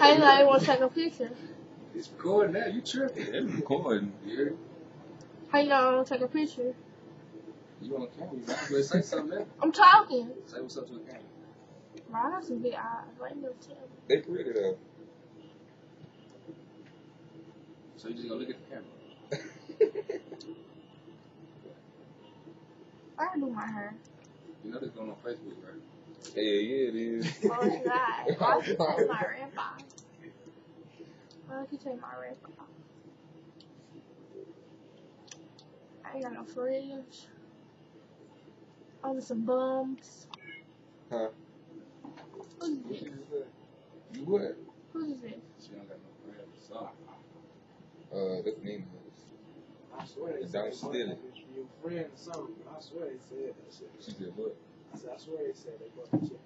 Hey, now you want to take a picture? It's recording now. You tripping? It's recording. Yeah. How you know I want to take a picture? You on camera? You might as well say something. Else. I'm talking. Say what's up to the camera. Got some big eyes. Never tell me? They pretty though. So you just gonna look at the camera. I do my hair. You know this going on Facebook, right? Yeah, yeah, it is. Oh, it's not. Why you take my red box? Why you take my red box? I ain't got no fridge. Only some bums. Huh? Who's What this? you just said? You what? Who's this? She don't got no friends. Sorry. Uh, that's Nina. Swear they Don't said steal they it. bitch for your friend or something. I swear they said that shit. She said what? I said, I swear they said they bought for your